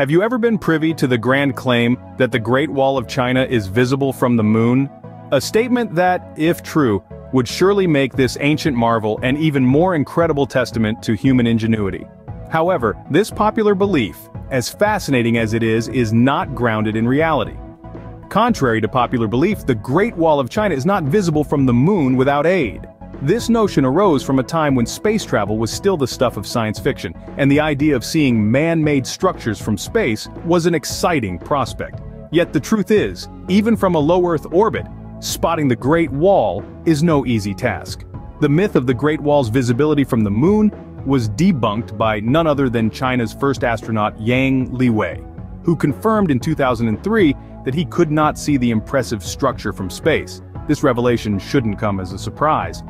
Have you ever been privy to the grand claim that the Great Wall of China is visible from the moon? A statement that, if true, would surely make this ancient marvel an even more incredible testament to human ingenuity. However, this popular belief, as fascinating as it is, is not grounded in reality. Contrary to popular belief, the Great Wall of China is not visible from the moon without aid. This notion arose from a time when space travel was still the stuff of science fiction, and the idea of seeing man-made structures from space was an exciting prospect. Yet the truth is, even from a low-Earth orbit, spotting the Great Wall is no easy task. The myth of the Great Wall's visibility from the moon was debunked by none other than China's first astronaut Yang Liwei, who confirmed in 2003 that he could not see the impressive structure from space. This revelation shouldn't come as a surprise,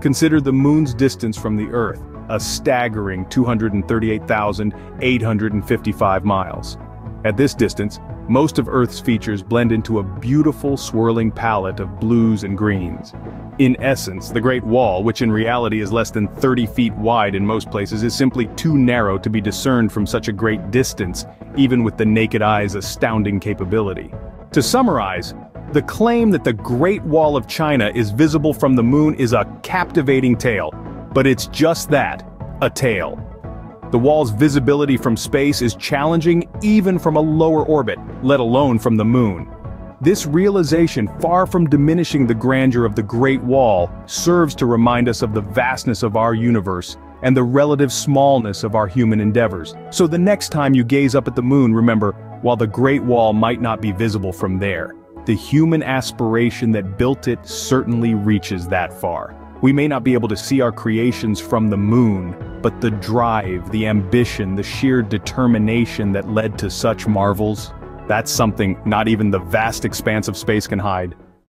Consider the moon's distance from the Earth, a staggering 238,855 miles. At this distance, most of Earth's features blend into a beautiful swirling palette of blues and greens. In essence, the Great Wall, which in reality is less than 30 feet wide in most places, is simply too narrow to be discerned from such a great distance, even with the naked eye's astounding capability. To summarize, the claim that the Great Wall of China is visible from the moon is a captivating tale, but it's just that, a tale. The wall's visibility from space is challenging even from a lower orbit, let alone from the moon. This realization, far from diminishing the grandeur of the Great Wall, serves to remind us of the vastness of our universe and the relative smallness of our human endeavors. So the next time you gaze up at the moon remember, while the Great Wall might not be visible from there, the human aspiration that built it certainly reaches that far. We may not be able to see our creations from the moon, but the drive, the ambition, the sheer determination that led to such marvels, that's something not even the vast expanse of space can hide.